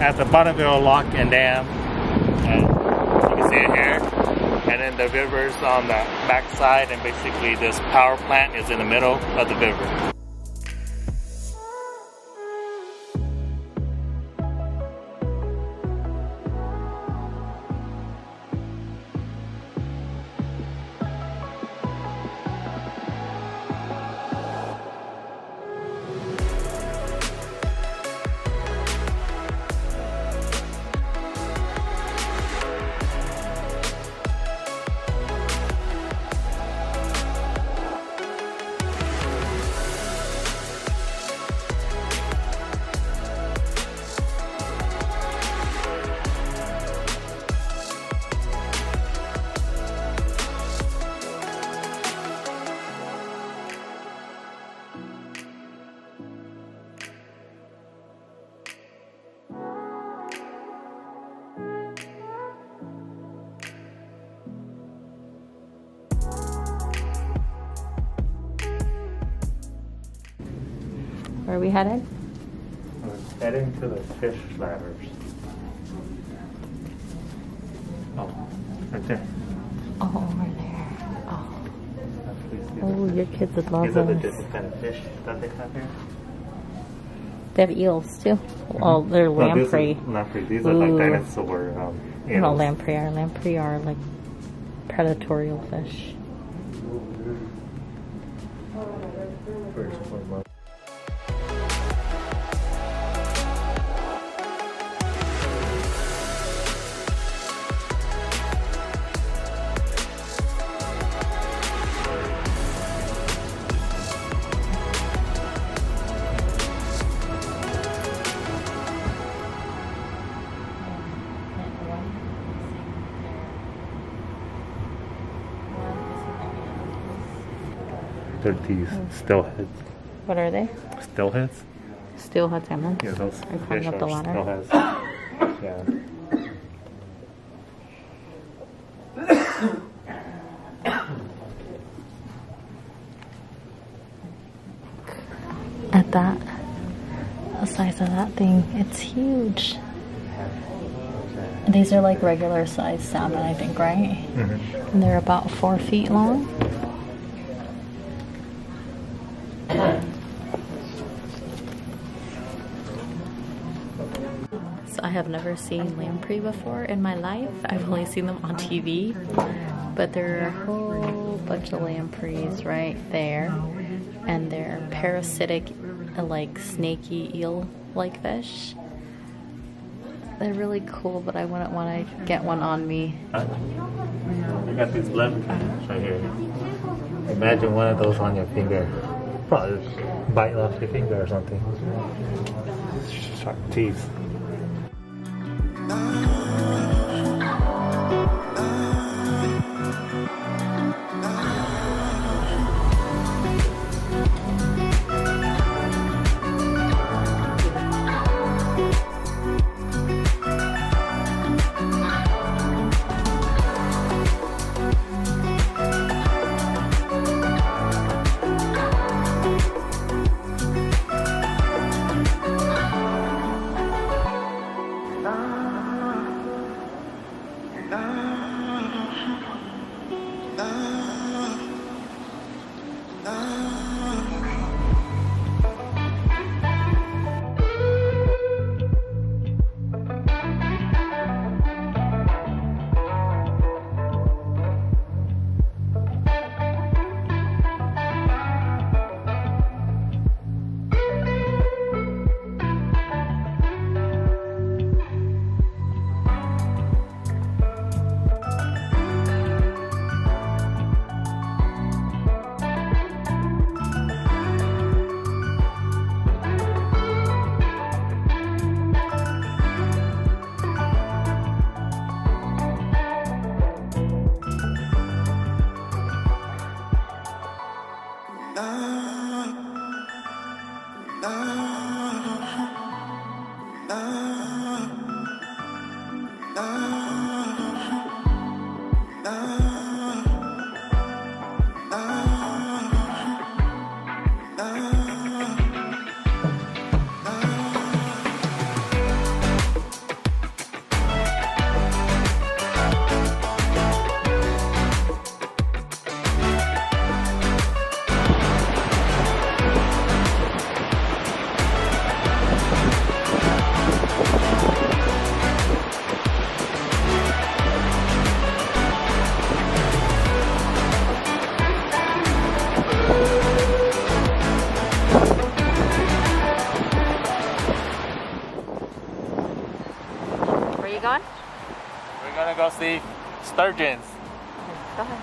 at the Bonneville Lock and Dam. And you can see it here. And then the river's on the back side and basically this power plant is in the middle of the river. Where are we headed? We're heading to the fish ladders. Oh, right there. Oh, over there. Oh, These- these oh are- your kids would love These are the different kind of fish that they have here. They have eels too. Oh, they're No, this is lamprey. lamprey. These are like Ooh. dinosaur. Um, No, lamprey are lamprey are like predatorial fish. First They're these still heads. What are they? Still heads? Steelhead salmon. Yeah, those Are you fish up the ladder? still heads. Yeah. At that, the size of that thing, it's huge. These are like regular size salmon, I think, right? Mm -hmm. And they're about four feet long. I have never seen lamprey before in my life. I've only seen them on TV. But there are a whole bunch of lampreys right there. And they're parasitic, like snaky eel-like fish. They're really cool, but I wouldn't want to get one on me. I got these lampreys right here. Imagine one of those on your finger. Probably bite off your finger or something. Sharp teeth. We're gonna see sturgeons. Go ahead.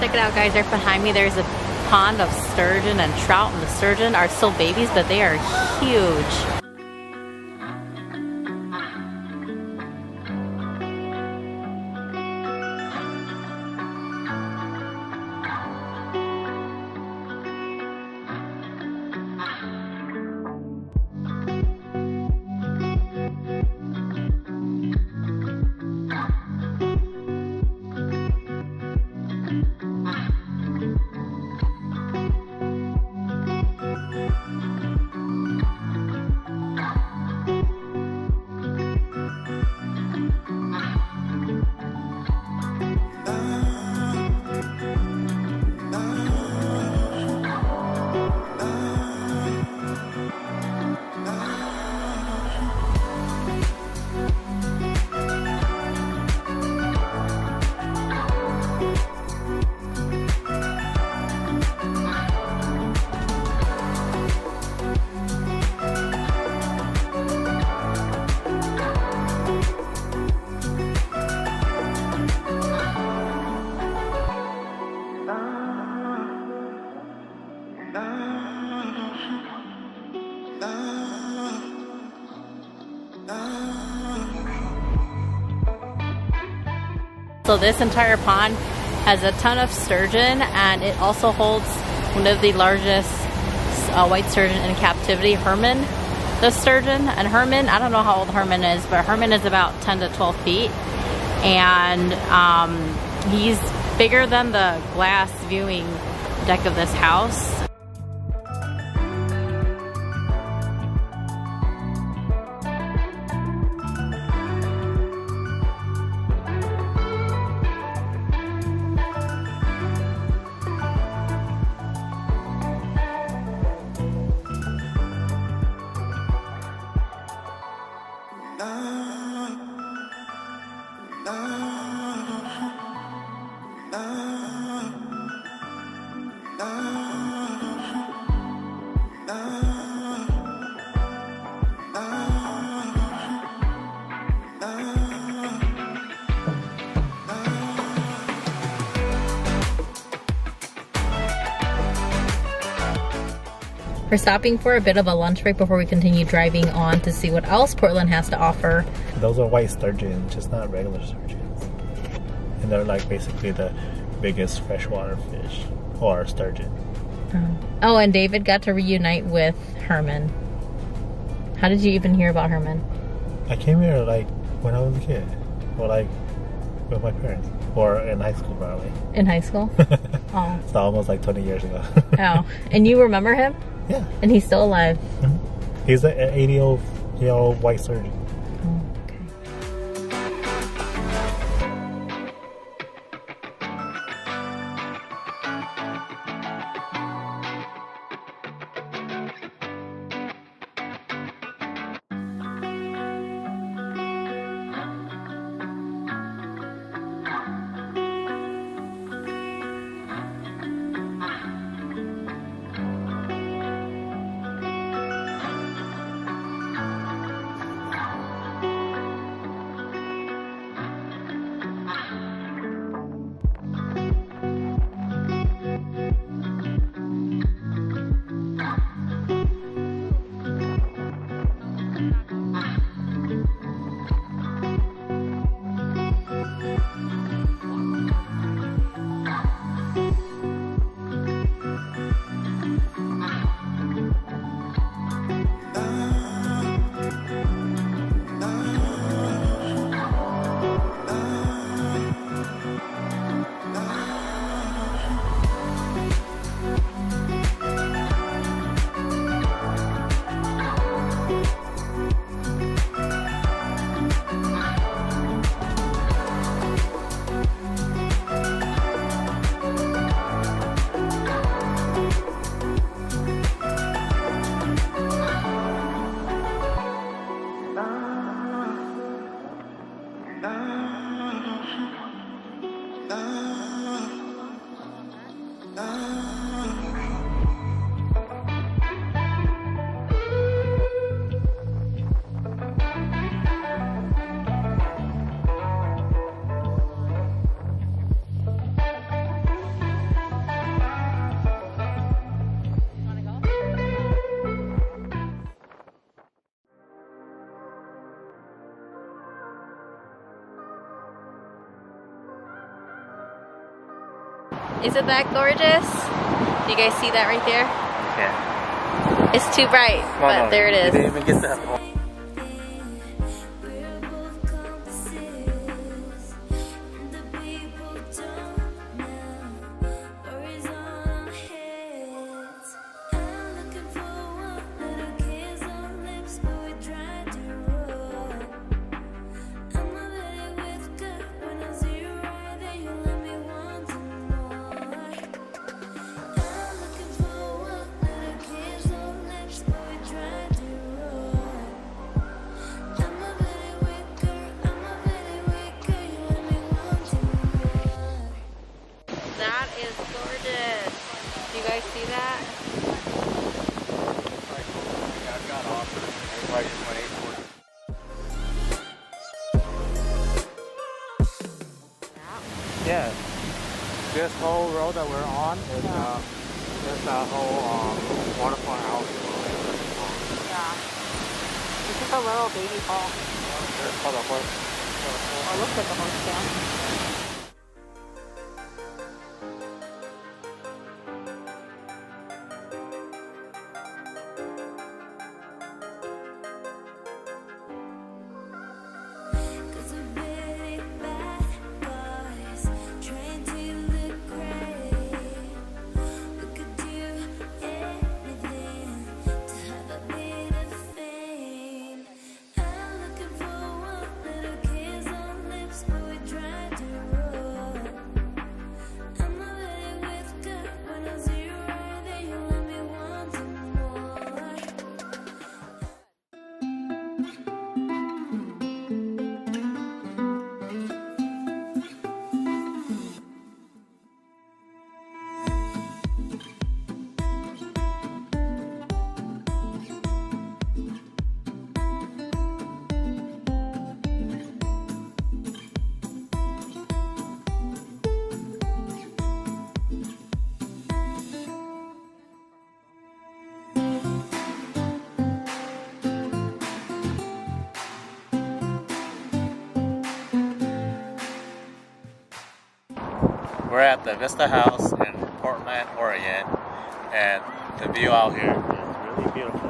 Check it out guys, right behind me there's a pond of sturgeon and trout and the sturgeon are still babies but they are huge. So this entire pond has a ton of sturgeon and it also holds one of the largest uh, white sturgeon in captivity, Herman the sturgeon. And Herman, I don't know how old Herman is, but Herman is about 10 to 12 feet. And um, he's bigger than the glass viewing deck of this house. We're stopping for a bit of a lunch break before we continue driving on to see what else Portland has to offer. Those are white sturgeon, just not regular sturgeons. And they're like basically the biggest freshwater fish or sturgeon. Um, oh, and David got to reunite with Herman. How did you even hear about Herman? I came here like when I was a kid, or like with my parents, or in high school probably. In high school? oh. So almost like 20 years ago. oh, and you remember him? Yeah. And he's still alive. Mm-hmm. He's an 80 year old, year old white sturgeon. Isn't that gorgeous? Do you guys see that right there? Yeah. It's too bright, but there it is. You didn't even get that. Yeah. This whole road that we're on is yeah. uh, this uh, whole um, waterfront house. Yeah. This is a little baby fall. There's called a horse. Oh, it looks like a horse tail. We're at the Vista House in Portland, Oregon, and the view out here is really beautiful.